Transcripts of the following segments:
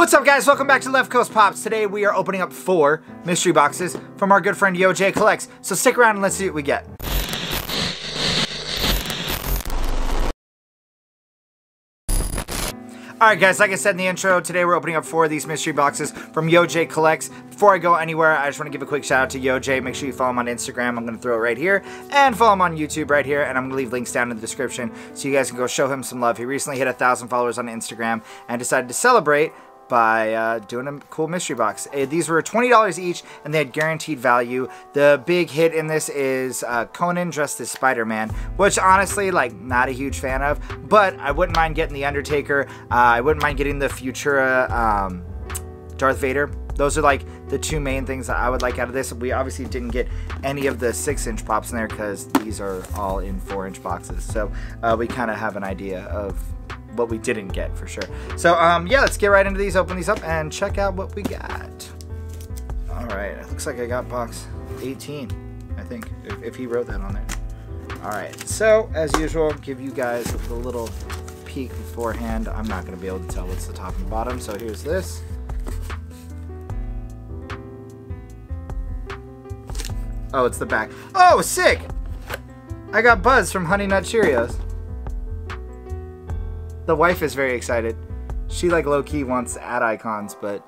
What's up guys, welcome back to Left Coast Pops. Today we are opening up four mystery boxes from our good friend YoJay Kollects. So stick around and let's see what we get. Alright guys, like I said in the intro, today we're opening up four of these mystery boxes from YoJay Kollects. Before I go anywhere, I just want to give a quick shout out to YoJay. Make sure you follow him on Instagram, I'm going to throw it right here. And follow him on YouTube right here, and I'm going to leave links down in the description so you guys can go show him some love. He recently hit a thousand followers on Instagram and decided to celebrate by uh, doing a cool mystery box. Uh, these were $20 each and they had guaranteed value. The big hit in this is uh, Conan dressed as Spider-Man, which honestly, like, not a huge fan of, but I wouldn't mind getting The Undertaker. Uh, I wouldn't mind getting the Futura um, Darth Vader. Those are like the two main things that I would like out of this. We obviously didn't get any of the six inch pops in there because these are all in four inch boxes. So uh, we kind of have an idea of what we didn't get for sure. So um, yeah, let's get right into these, open these up, and check out what we got. All right, it looks like I got box 18, I think, if, if he wrote that on there. All right, so as usual, give you guys a little peek beforehand. I'm not gonna be able to tell what's the top and bottom, so here's this. Oh, it's the back. Oh, sick! I got Buzz from Honey Nut Cheerios. The wife is very excited. She like low-key wants ad icons, but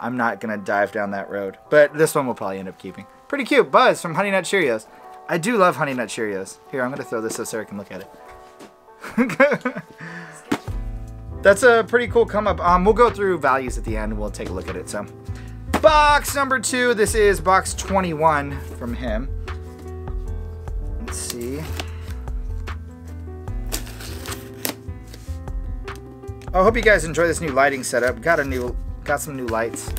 I'm not gonna dive down that road. But this one will probably end up keeping. Pretty cute. Buzz from Honey Nut Cheerios. I do love Honey Nut Cheerios. Here, I'm gonna throw this so Sarah can look at it. That's a pretty cool come up. Um, we'll go through values at the end. We'll take a look at it. So, box number two. This is box 21 from him. I hope you guys enjoy this new lighting setup. Got a new, got some new lights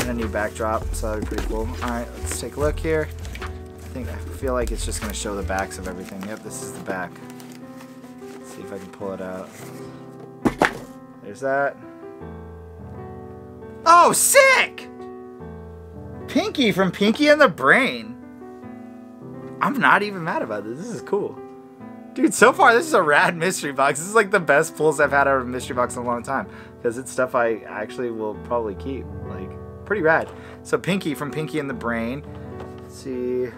and a new backdrop, so that'd be pretty cool. All right, let's take a look here. I think I feel like it's just gonna show the backs of everything. Yep, this is the back. Let's see if I can pull it out. There's that. Oh, sick! Pinky from Pinky and the Brain. I'm not even mad about this. This is cool. Dude, so far this is a rad mystery box. This is like the best pulls I've had out of a mystery box in a long time. Because it's stuff I actually will probably keep. Like, pretty rad. So Pinky from Pinky and the Brain. Let's see.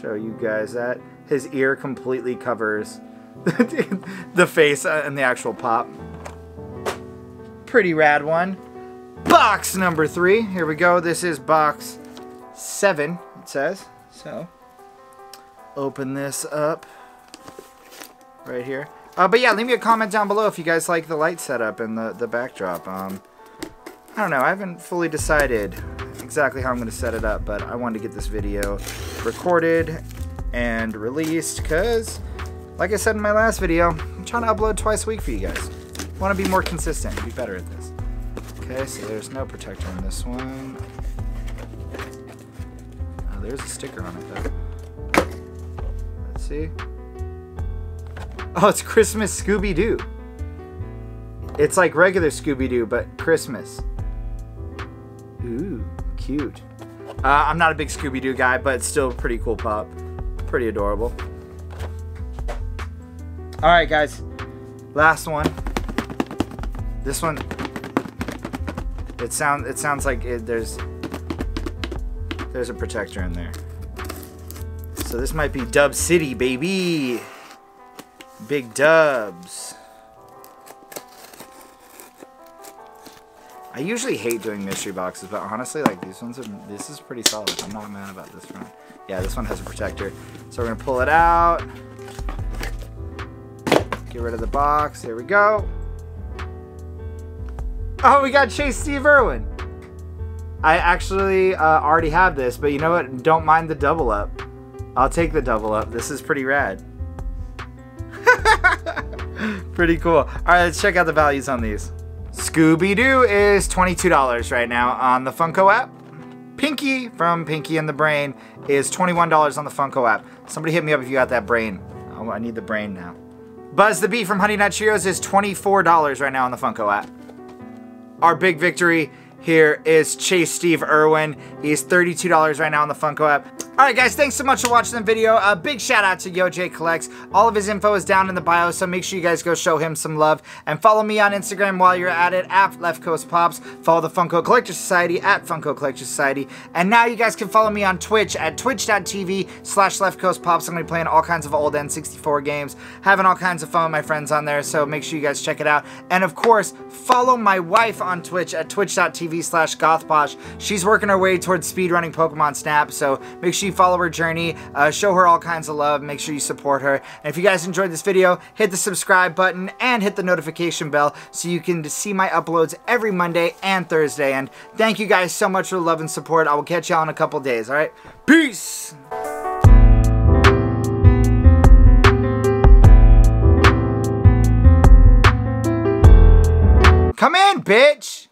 Show you guys that. His ear completely covers the face and the actual pop. Pretty rad one. Box number three. Here we go. This is box seven, it says. So open this up right here. Uh, but yeah, leave me a comment down below if you guys like the light setup and the, the backdrop. Um, I don't know, I haven't fully decided exactly how I'm going to set it up, but I wanted to get this video recorded and released because, like I said in my last video, I'm trying to upload twice a week for you guys. I want to be more consistent, be better at this. Okay, so there's no protector on this one. Oh, there's a sticker on it though see? Oh, it's Christmas Scooby-Doo. It's like regular Scooby-Doo, but Christmas. Ooh, cute. Uh, I'm not a big Scooby-Doo guy, but still pretty cool pop. Pretty adorable. Alright, guys. Last one. This one... It, sound, it sounds like it, there's... There's a protector in there. So this might be Dub City, baby. Big dubs. I usually hate doing mystery boxes, but honestly, like these ones are, this is pretty solid. I'm not mad about this one. Yeah, this one has a protector. So we're gonna pull it out. Get rid of the box, there we go. Oh, we got Chase Steve Irwin. I actually uh, already have this, but you know what? Don't mind the double up. I'll take the double up. This is pretty rad. pretty cool. All right, let's check out the values on these. Scooby-Doo is $22 right now on the Funko app. Pinky from Pinky and the Brain is $21 on the Funko app. Somebody hit me up if you got that brain. Oh, I need the brain now. Buzz the Bee from Honey Nut Cheerios is $24 right now on the Funko app. Our big victory here is Chase Steve Irwin. He's $32 right now on the Funko app. Alright guys, thanks so much for watching the video. A big shout out to YoJay Kollects. All of his info is down in the bio, so make sure you guys go show him some love. And follow me on Instagram while you're at it, at Left Coast Pops. Follow the Funko Collector Society, at Funko Collector Society. And now you guys can follow me on Twitch at twitch.tv slash Left Coast Pops. I'm going to be playing all kinds of old N64 games, having all kinds of fun with my friends on there, so make sure you guys check it out. And of course, follow my wife on Twitch at twitch.tv slash gothposh. She's working her way towards speedrunning Pokemon Snap, so make sure follow her journey, uh, show her all kinds of love, make sure you support her. And if you guys enjoyed this video, hit the subscribe button and hit the notification bell so you can see my uploads every Monday and Thursday. And thank you guys so much for the love and support. I will catch y'all in a couple days, alright? Peace! Come in, bitch!